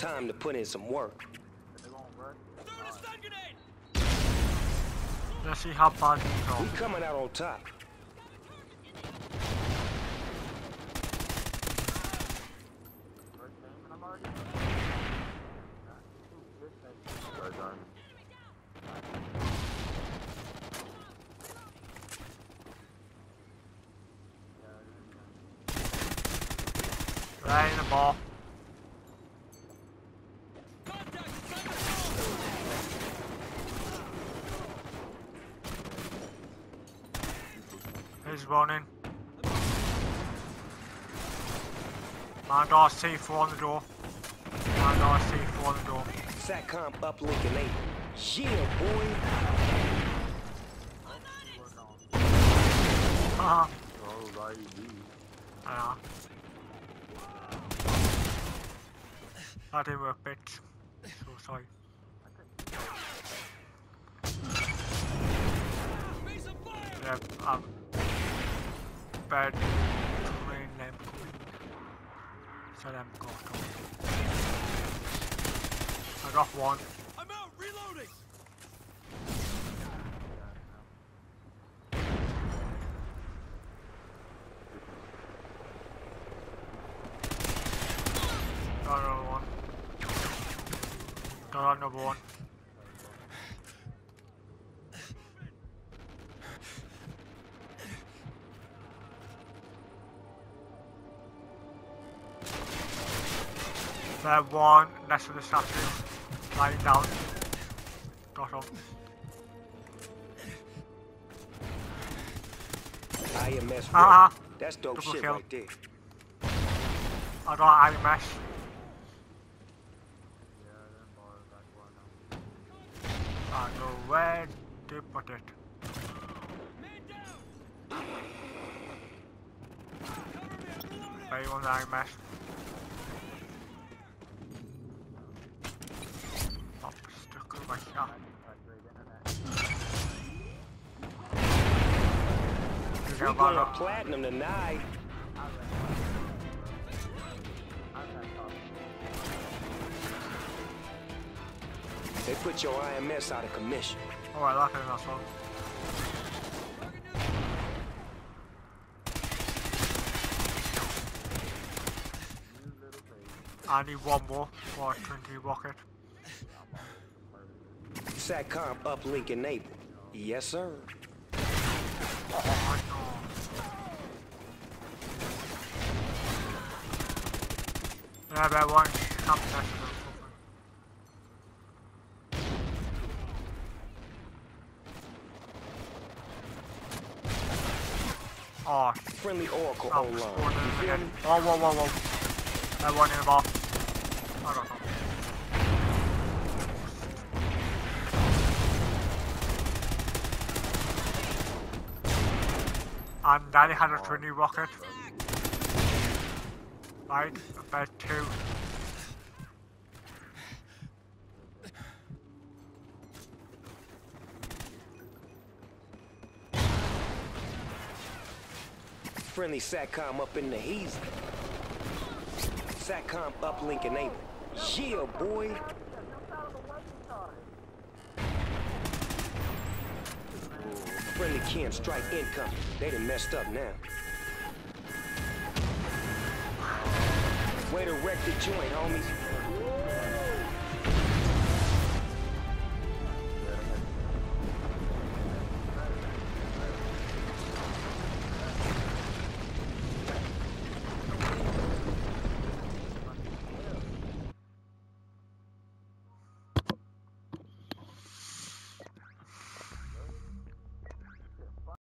Time to put in some work. Let's see how bad you go. We coming out on top. Right in the ball. He's running. Mandar C4 on the door. Mandar C4 on the door. Satcom uplink enabled. Yeah, boy. Haha. Alrighty. Yeah. That didn't work, bitch. So sorry. Yeah, um, bad train them coming. So them go, go. I got one. I'm out reloading. Got another one. Got another one. There one next to the statue, lying down. Got him. IMS Ah, ready. That's dope Double shit kill. right there. I got IMS. I know where to put it. Want IMS. Up, stuck in We got one platinum tonight. They put your IMS out of commission. Alright, that is that's one. I need one more for a 20 rocket. Satcom uplink enabled. Yes, sir. Oh. Yeah, that one comes next to the. Oh, Friendly Oracle I'm online. spawning You feel again. me? Whoa, whoa, whoa, whoa. That one in the ball. I don't know. And Danny had a oh. trinity rocket. Right, about two. Friendly Satcom up in the heat. Satcom uplink enabled. Yeah, boy. Friendly KEM Strike incoming. They done messed up now. Way to wreck the joint, homies.